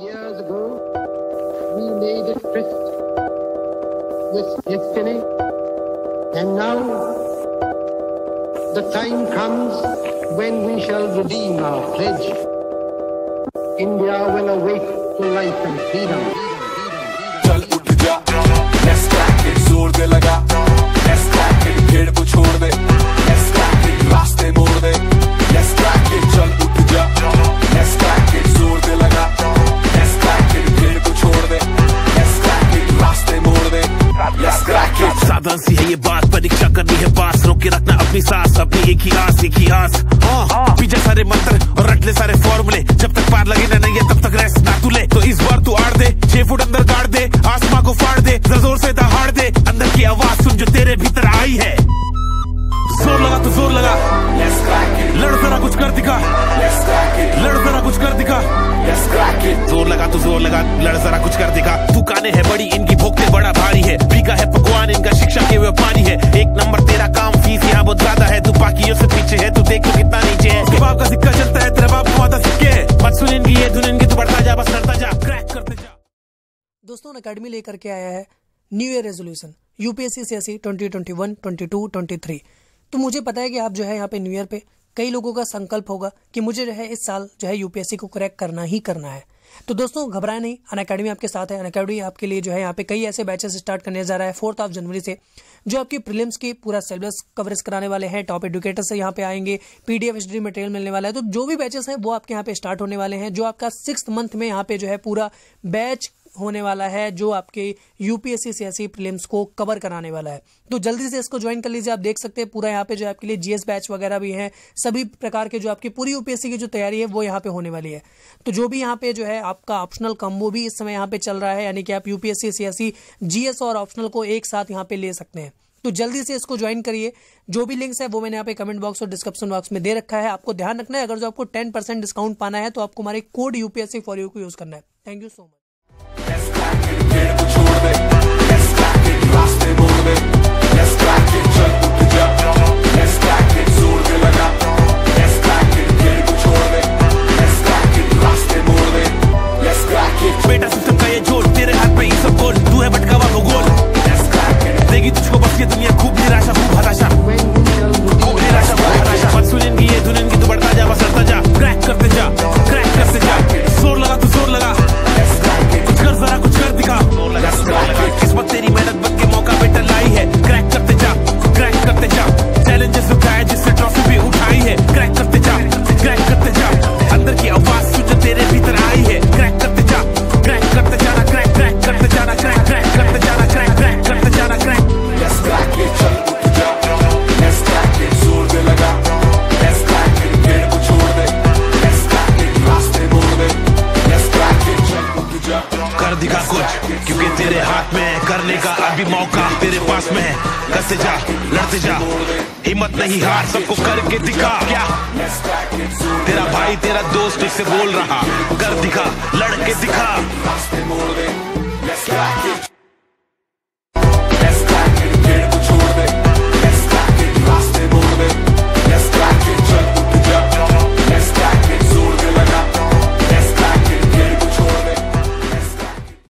Years ago, we made a tryst with destiny, and now the time comes when we shall redeem our pledge. India will awake to life and freedom. चल उठ जा Let's crack it जोर दे लगा crack सी है ये बात परीक्षा करनी है पास रोके रखना अपनी सांस अपनी एक ही आस एक ही आस। हाँ, पीछे सारे मंत्र और रट ले सारे फॉर्मूले जब तक पार लगे ना नहीं है तब तक रेस्ट ना तू ले। तो इस बार तू आड़ दे छह फुट अंदर गाड़ दे आसमां को फाड़ दे ज़ोर से दहाड़ दे। अंदर की आवाज़ सुन जो तेरे भीतर आई है। ज़ोर लगा तो ज़ोर लगा। लड़ जरा कुछ कर दिखा। लड़ जरा कुछ कर दिखा। ज़ोर लगा तो ज़ोर लगा लड़ जरा कुछ कर दिखा। दुकानें है बड़ी इनकी बाप का सिक्का चलता है, तेरा बाप कमाता सिक्के। मत सुन इनकी ये धुन इनकी तू बढ़ता जा, बस लड़ता जा क्रैक करते जा। दोस्तों अकेडमी लेकर के आया है न्यू ईयर रेजोल्यूशन यूपीएससी से ऐसी twenty twenty one twenty two twenty three तो मुझे पता है कि आप जो है यहाँ पे न्यू ईयर पे कई लोगों का संकल्प होगा कि मुझे जो है इस साल जो है यूपीएससी को क्रैक करना ही करना है। तो दोस्तों, घबराए नहीं। अन अकेडमी आपके साथ है। अन अकेडमी आपके लिए जो है यहाँ पे कई ऐसे बैचेस स्टार्ट करने जा रहा है। फोर्थ ऑफ़ जनवरी से, जो आपकी प्रीलिम्स की पूरा सिलेबस कवरेज कराने वाले हैं। टॉप एडुकेटर से यहाँ पे आएँगे। पीडीएफ स्टडी मटेरियल मिलने वाला है। तो जो भी बैचेस हैं, वो आपके यहाँ पे स्टार्ट होने वाले हैं। जो आपका सिक्स मंथ में यहाँ पे जो है पूरा बैच होने वाला है, जो आपके यूपीएससी सीएससी प्रीलिम्स को कवर कराने वाला है। तो जल्दी से इसको ज्वाइन कर लीजिए, आप देख सकते हैं पूरा यहाँ पे जो आपके लिए जीएस बैच वगैरह भी है, सभी प्रकार के जो आपकी पूरी यूपीएससी की जो तैयारी है, वो यहाँ पे होने वाली है। तो जो भी यहाँ पे जो है आपका ऑप्शनल कम्बो भी इस समय यहाँ पे चल रहा है, यानी कि आप यूपीएससी सीएससी जीएस और ऑप्शनल को एक साथ यहाँ पे ले सकते हैं। तो जल्दी से इसको ज्वाइन करिए। जो भी लिंक्स है, वो मैंने यहाँ पे कमेंट बॉक्स और डिस्क्रिप्शन बॉक्स में दे रखा है। आपको ध्यान रखना है, अगर जो आपको टेन परसेंट डिस्काउंट पाना है तो आपको हमारे कोड यूपीएससी फॉर यू को यूज़ करना है। थैंक यू सो मच रास्ते मोड़ दे Let's crack it चल उठ जा Let's crack it ज़ोर दे लगा Let's crack it भीड़ को छोड़ दे Let's crack it रास्ते मोड़ दे Let's crack it बेटा सिस्टम का ये जोड़ तेरे हाथ में सब गोल। देगी तुझको बस ये दुनिया, खूब निराशा, खूब हताशा। हाथ करने का अभी मौका तेरे पास में है। करते जा लड़ते जा। हिम्मत नहीं हार, सबको करके दिखा। क्या? तेरा भाई, तेरा दोस्त उससे बोल रहा। कर दिखा, लड़के दिखा।